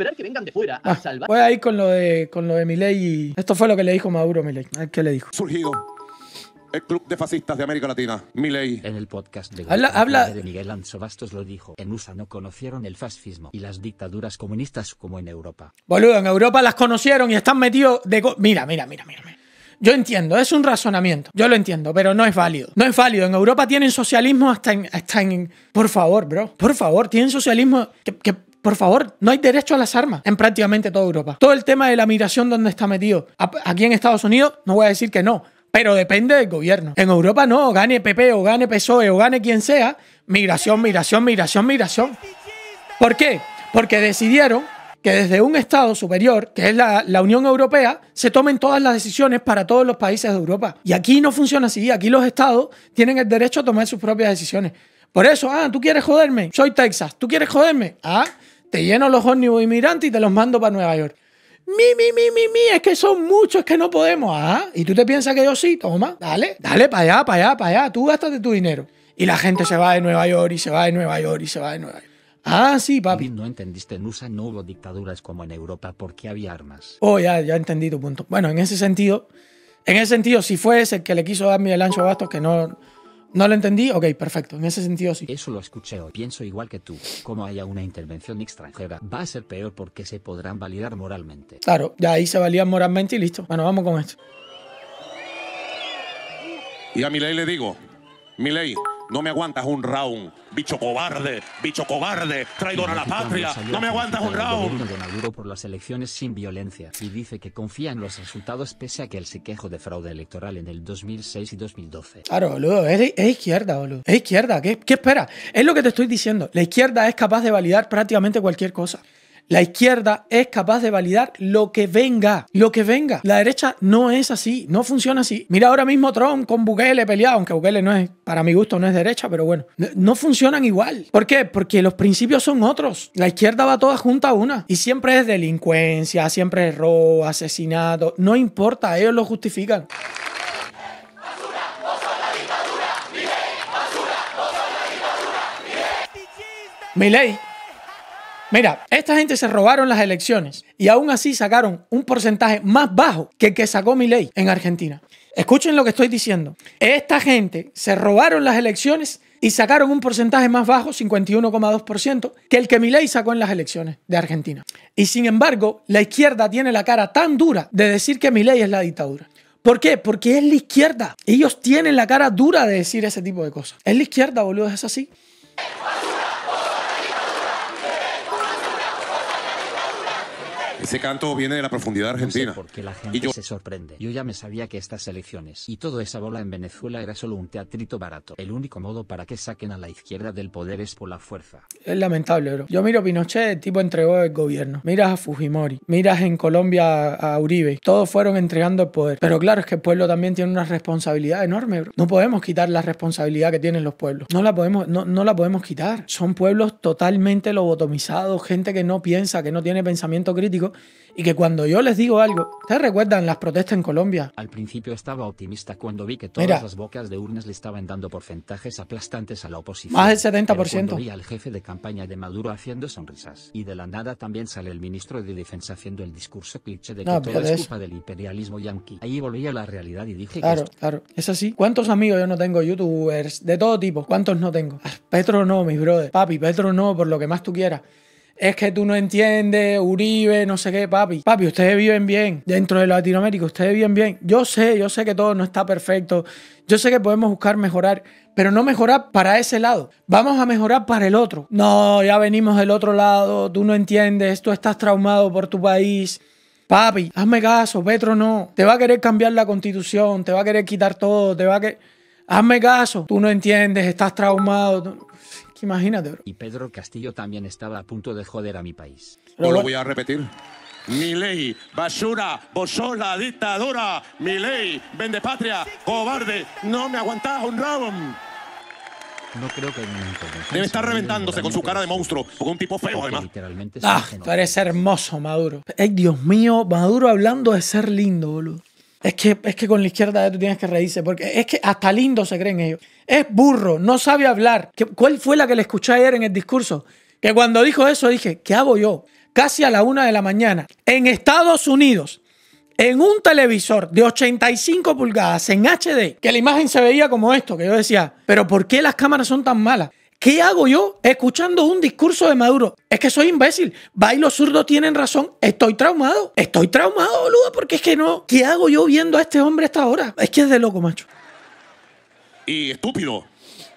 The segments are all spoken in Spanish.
esperar que vengan de fuera a Ah, salvar. voy a ir con lo de, con lo de Milei y... Esto fue lo que le dijo Maduro Milei. Qué le dijo. surgido el Club de Fascistas de América Latina, Milei. En el podcast de, Habla- habla- de Miguel Anso Bastos lo dijo. En USA no conocieron el fascismo y las dictaduras comunistas como en Europa. Boludo, en Europa las conocieron y están metidos de... go- Mira, mira, mira, mira. mira. Yo entiendo, es un razonamiento. Yo lo entiendo, pero no es válido. No es válido. En Europa tienen socialismo hasta en... Hasta en por favor, bro. Por favor, tienen socialismo que... que por favor, no hay derecho a las armas en prácticamente toda Europa. Todo el tema de la migración, ¿dónde está metido? Aquí en Estados Unidos, no voy a decir que no, pero depende del gobierno. En Europa no, gane PP o gane PSOE o gane quien sea, migración, migración, migración, migración. ¿Por qué? Porque decidieron que desde un Estado superior, que es la, la Unión Europea, se tomen todas las decisiones para todos los países de Europa. Y aquí no funciona así. Aquí los Estados tienen el derecho a tomar sus propias decisiones. Por eso, ah, tú quieres joderme, soy Texas, tú quieres joderme, ah, te lleno los ómnibus inmigrantes y te los mando para Nueva York. Mi, mi, mi, mi, mi, es que son muchos que no podemos, ah, y tú te piensas que yo sí, toma, dale, dale para allá, para allá, para allá, tú gástate tu dinero. Y la gente se va de Nueva York y se va de Nueva York y se va de Nueva York. Ah, sí, papi. No entendiste, en USA no hubo dictaduras como en Europa porque había armas. Oh, ya, ya entendí tu punto. Bueno, en ese sentido, en ese sentido, si fue ese el que le quiso dar Miguel Ancho Bastos, que no, no lo entendí, ok, perfecto. En ese sentido sí. Eso lo escuché hoy. Pienso igual que tú. Como haya una intervención extranjera, va a ser peor porque se podrán validar moralmente. Claro, ya ahí se valían moralmente y listo. Bueno, vamos con esto. Y a Milei le digo, Milei, no me aguantas un round, bicho cobarde, bicho cobarde, traidor a la patria, no me aguantas un round. de Maduro por las elecciones sin violencia y dice que confía en los resultados pese a que él se quejó de fraude electoral en el 2006 y 2012. Claro, boludo, es, es izquierda, boludo. Es izquierda. ¿Qué, ¿Qué espera? Es lo que te estoy diciendo. La izquierda es capaz de validar prácticamente cualquier cosa. La izquierda es capaz de validar lo que venga, lo que venga. La derecha no es así, no funciona así. Mira ahora mismo Trump con Bukele peleado, aunque Bukele no es, para mi gusto, no es derecha, pero bueno, no, funcionan igual. ¿Por qué? Porque los principios son otros. La izquierda va toda junta a una. Y siempre es delincuencia, siempre es robo, asesinato. No importa, ellos lo justifican. Milei. Mira, esta gente se robaron las elecciones y aún así sacaron un porcentaje más bajo que el que sacó Milei en Argentina. Escuchen lo que estoy diciendo. Esta gente se robaron las elecciones y sacaron un porcentaje más bajo, 51,2%, que el que Milei sacó en las elecciones de Argentina. Y sin embargo, la izquierda tiene la cara tan dura de decir que Milei es la dictadura. ¿Por qué? Porque es la izquierda. Ellos tienen la cara dura de decir ese tipo de cosas. Es la izquierda, boludo, es así. Ese canto viene de la profundidad No sé argentina. por qué la gente Y yo, se sorprende. Yo ya me sabía que estas elecciones y toda esa bola en Venezuela era solo un teatrito barato. El único modo para que saquen a la izquierda del poder es por la fuerza. Es lamentable, bro. Yo miro a Pinochet, el tipo entregó el gobierno. Miras a Fujimori, miras en Colombia a Uribe. Todos fueron entregando el poder. Pero claro, es que el pueblo también tiene una responsabilidad enorme, bro. No podemos quitar la responsabilidad que tienen los pueblos. No la podemos, no, no la podemos quitar. Son pueblos totalmente lobotomizados, gente que no piensa, que no tiene pensamiento crítico. Y que cuando yo les digo algo, ¿ustedes recuerdan las protestas en Colombia? Al principio estaba optimista cuando vi que todas Mira. las bocas de urnas le estaban dando porcentajes aplastantes a la oposición. Más del 70%. Pero cuando vi al jefe de campaña de Maduro haciendo sonrisas. Y de la nada también sale el ministro de Defensa haciendo el discurso cliché de que No, todo fíjate es culpa del imperialismo yanqui. Ahí volví a la realidad y dije Claro, que esto claro. Es así. ¿Cuántos amigos yo no tengo? Youtubers, de todo tipo. ¿Cuántos no tengo? Petro no, mi brother. Papi, Petro no, por lo que más tú quieras. Es que tú no entiendes, Uribe, no sé qué, papi. Papi, ustedes viven bien. Dentro de Latinoamérica, ustedes viven bien. Yo sé, yo sé que todo no está perfecto. Yo sé que podemos buscar mejorar, pero no mejorar para ese lado. Vamos a mejorar para el otro. No, ya venimos del otro lado. Tú no entiendes, tú estás traumado por tu país. Papi, hazme caso, Petro no. Te va a querer cambiar la constitución, te va a querer quitar todo, te va a querer... Hazme caso, tú no entiendes, estás traumado. Imagínate, bro. Y Pedro Castillo también estaba a punto de joder a mi país. no lo voy a repetir. Milei, basura, vos sos la dictadura. Milei, vende patria, cobarde, no me aguantás un round. No creo que Debe estar reventándose con su cara de monstruo, porque un tipo feo además. literalmente Ah, tú eres hermoso, Maduro. Ay, Dios mío, Maduro hablando de ser lindo, boludo. Es que, es que con la izquierda tú tienes que reírse, porque es que hasta lindo se creen ellos. Es burro, no sabe hablar. ¿Qué- ¿Cuál fue la que le escuché ayer en el discurso? Que cuando dijo eso dije, ¿qué hago yo? casi a la una de la mañana, en Estados Unidos, en un televisor de 85 pulgadas en HD, que la imagen se veía como esto, que yo decía, pero ¿por qué las cámaras son tan malas? ¿Qué hago yo escuchando un discurso de Maduro? Es que soy imbécil. Va y los zurdos tienen razón. Estoy traumado. Estoy traumado, boludo, porque es que no. ¿Qué hago yo viendo a este hombre a esta hora? Es que es de loco, macho. Y estúpido.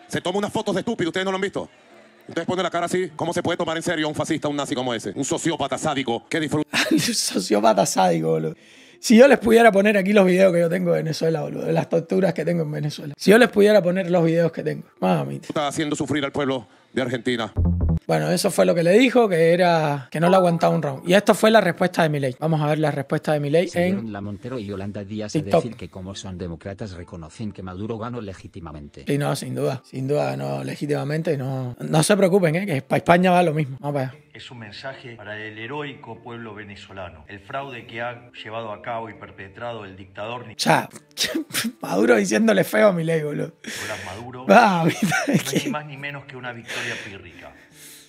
Se toma unas fotos de estúpido, ustedes no lo han visto. Ustedes ponen la cara así, ¿cómo se puede tomar en serio a un fascista, un nazi como ese? Un sociópata sádico que disfruta Sociópata sádico, boludo. Si yo les pudiera poner aquí los videos que yo tengo de Venezuela, boludo, de las torturas que tengo en Venezuela. Si yo les pudiera poner los videos que tengo. Mamita. está haciendo sufrir al pueblo de Argentina. Bueno, eso fue lo que le dijo, que era que no le aguantaba un round. Y esta fue la respuesta de Milei. Vamos a ver la respuesta de Milei en la Montero y Yolanda Díaz a TikTok. decir que como son demócratas reconocen que Maduro ganó legítimamente. Sí, no, sin duda. Sin duda, no, legítimamente. No, no se preocupen, ¿eh? que para España va lo mismo. Vamos para allá. Es un mensaje para el heroico pueblo venezolano. El fraude que ha llevado a cabo y perpetrado el dictador O sea, Maduro diciéndole feo a Milei, boludo. Nicolás Maduro Ah, no es ni más ni menos que una victoria pírrica.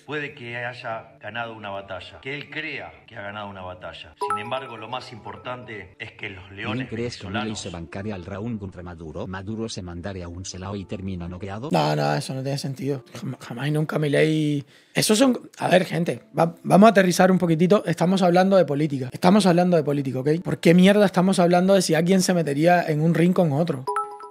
Puede que haya ganado una batalla, que él crea que ha ganado una batalla. Sin embargo, lo más importante es que los ¿Bien leones crees que Milei se bancaría al round contra Maduro? Maduro se mandaría un selao y termina noqueado. No, no, eso no tiene sentido. Jam- Jamás y nunca Milei... Eso son... A ver, gente, va- vamos a aterrizar un poquitito. Estamos hablando de política. Estamos hablando de política, ¿ok? ¿Por qué mierda estamos hablando de si alguien se metería en un ring con otro?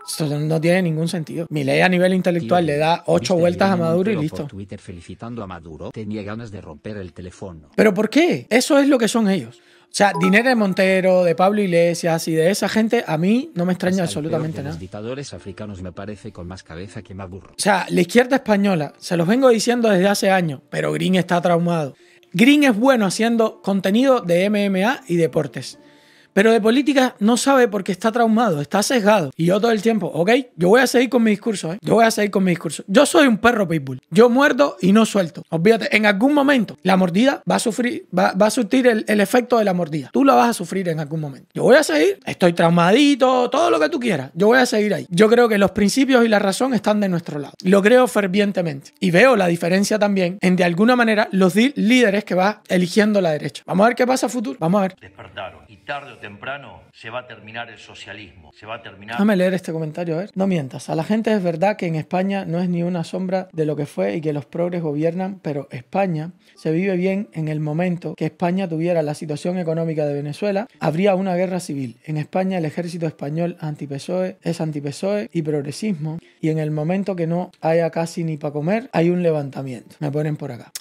Eso no tiene ningún sentido. Milei a nivel intelectual le da ocho ¿Viste vueltas a Maduro y listo. Twitter felicitando a Maduro. Tenía ganas de romper el teléfono. ¿Pero por qué? Eso es lo que son ellos. O sea, dinero de Montero, de Pablo Iglesias y de esa gente, a mí no me extraña Hasta absolutamente nada. Los dictadores africanos me parece con más cabeza que Maduro. O sea, la izquierda española, se los vengo diciendo desde hace años, pero Green está traumado. Green es bueno haciendo contenido de MMA y deportes. Pero de política no sabe porque está traumado, está sesgado. Y yo todo el tiempo, ok, yo voy a seguir con mi discurso, ¿eh? Yo voy a seguir con mi discurso. Yo soy un perro pitbull. Yo muerdo y no suelto. Olvídate, en algún momento la mordida va a sufrir, va, a surtir el, efecto de la mordida. Tú la vas a sufrir en algún momento. Yo voy a seguir, estoy traumadito, todo lo que tú quieras. Yo voy a seguir ahí. Yo creo que los principios y la razón están de nuestro lado. Lo creo fervientemente. Y veo la diferencia también en, de alguna manera, los líderes que va eligiendo la derecha. Vamos a ver qué pasa a futuro. Vamos a ver. despertaron. Tarde o temprano se va a terminar el socialismo. Se va a terminar Déjame leer este comentario, a ver. No mientas. A la gente es verdad que en España no es ni una sombra de lo que fue y que los progres gobiernan, pero España se vive bien en el momento que España tuviera la situación económica de Venezuela, habría una guerra civil. En España el ejército español anti-PSOE es anti-PSOE y progresismo, y en el momento que no haya casi ni para comer, hay un levantamiento. Me ponen por acá.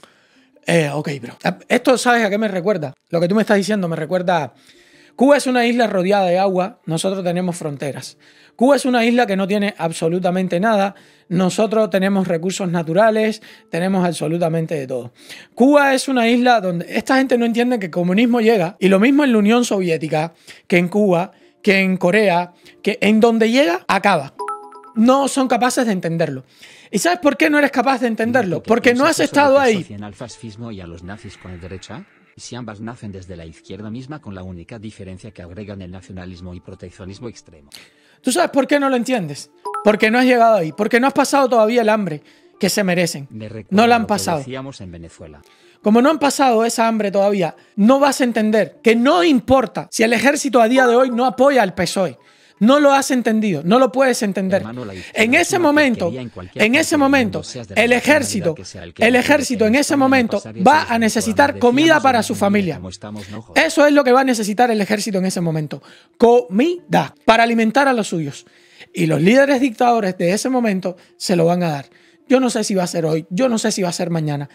Eh, ok, bro. Esto, ¿sabes a qué me recuerda? Lo que tú me estás diciendo me recuerda. Cuba es una isla rodeada de agua, nosotros tenemos fronteras. Cuba es una isla que no tiene absolutamente nada, nosotros tenemos recursos naturales, tenemos absolutamente de todo. Cuba es una isla donde esta gente no entiende que el comunismo llega, y lo mismo en la Unión Soviética, que en Cuba, que en Corea, que en donde llega, acaba. No son capaces de entenderlo. ¿Y sabes por qué no eres capaz de entenderlo? ¿Qué Porque no has estado ahí. al fascismo y a los nazis con derecha? Si ambas nacen desde la izquierda misma con la única diferencia que agregan el nacionalismo y proteccionismo extremo. ¿Tú sabes por qué no lo entiendes? Porque no has llegado ahí, porque no has pasado todavía el hambre que se merecen. Me No la han pasado. decíamos en Venezuela. Como no han pasado esa hambre todavía, no vas a entender que no importa si el ejército a día de hoy no apoya al PSOE. No lo has entendido, no lo puedes entender. Hermano, En es ese momento, en ese momento, el ejército, el ejército en ese momento va a necesitar comida para su familia. Eso es lo que va a necesitar el ejército en ese momento. Comida para alimentar a los suyos. Y los líderes dictadores de ese momento se lo van a dar. Yo no sé si va a ser hoy, yo no sé si va a ser mañana.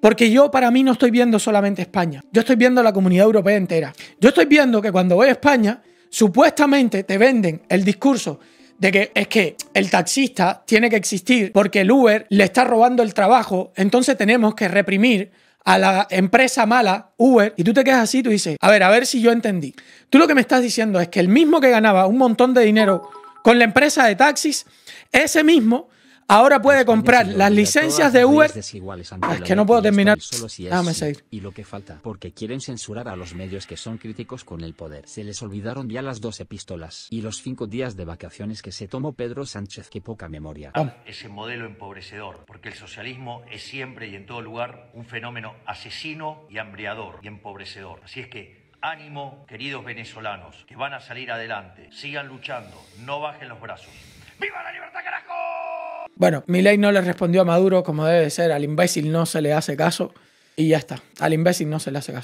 Porque yo para mí no estoy viendo solamente España, yo estoy viendo la comunidad europea entera. Yo estoy viendo que cuando voy a España, supuestamente te venden el discurso de que es que el taxista tiene que existir porque el Uber le está robando el trabajo, entonces tenemos que reprimir a la empresa mala, Uber, y tú te quedas así, tú dices, a ver, a ver si yo entendí. Tú lo que me estás diciendo es que el mismo que ganaba un montón de dinero con la empresa de taxis, ese mismo ahora puede comprar las licencias de Uber. leyes desiguales ante Ah, es que no puedo terminar. solo si es Déjame sí, seguir. Y lo que falta, porque quieren censurar a los medios que son críticos con el poder. Se les olvidaron ya las dos epístolas y los cinco días de vacaciones que se tomó Pedro Sánchez. Qué poca memoria. Vamos. ese modelo empobrecedor, porque el socialismo es siempre y en todo lugar un fenómeno asesino y hambriador y empobrecedor. Así es que ánimo, queridos venezolanos, que van a salir adelante, sigan luchando, no bajen los brazos. ¡Viva la libertad, carajo! Bueno, Milei no le respondió a Maduro como debe de ser. Al imbécil no se le hace caso. Y ya está. Al imbécil no se le hace caso.